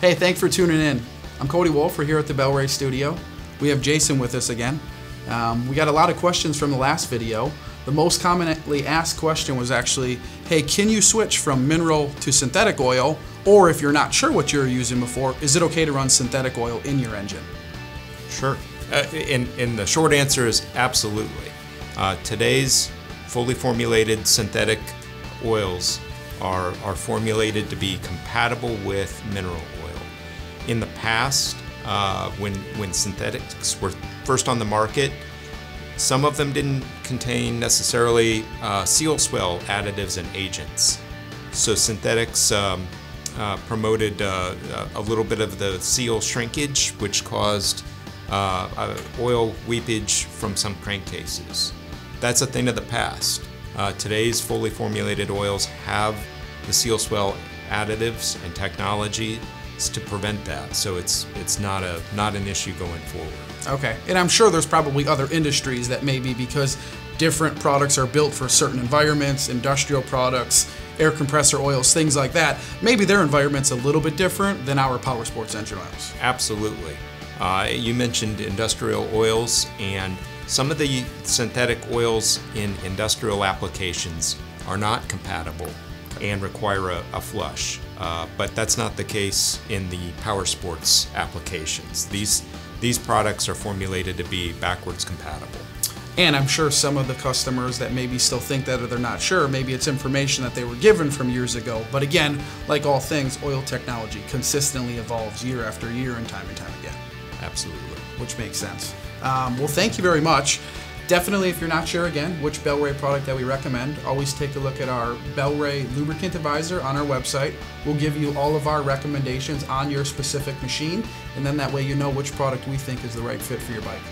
Hey, thanks for tuning in. I'm Cody Wolf. We're here at the Bel-Ray studio. We have Jason with us again. Um, we got a lot of questions from the last video. The most commonly asked question was actually, hey, can you switch from mineral to synthetic oil? Or if you're not sure what you're using before, is it okay to run synthetic oil in your engine? Sure. Uh, and, and the short answer is absolutely. Uh, today's fully formulated synthetic oils are, are formulated to be compatible with mineral oil. In the past, uh, when, when synthetics were first on the market, some of them didn't contain necessarily uh, seal swell additives and agents. So synthetics um, uh, promoted uh, a little bit of the seal shrinkage, which caused uh, oil weepage from some crankcases. That's a thing of the past. Uh, today's fully formulated oils have the seal swell additives and technology to prevent that. So it's it's not a not an issue going forward. Okay, and I'm sure there's probably other industries that maybe because different products are built for certain environments, industrial products, air compressor oils, things like that. Maybe their environment's a little bit different than our power sports engine oils. Absolutely. Uh, you mentioned industrial oils, and some of the synthetic oils in industrial applications are not compatible and require a, a flush. Uh, but that's not the case in the power sports applications. These, these products are formulated to be backwards compatible. And I'm sure some of the customers that maybe still think that or they're not sure, maybe it's information that they were given from years ago. But again, like all things, oil technology consistently evolves year after year and time and time again. Absolutely. Which makes sense. Um, well, thank you very much. Definitely, if you're not sure again which Bel-Ray product that we recommend, always take a look at our Bel-Ray Lubricant Advisor on our website. We'll give you all of our recommendations on your specific machine, and then that way you know which product we think is the right fit for your bike.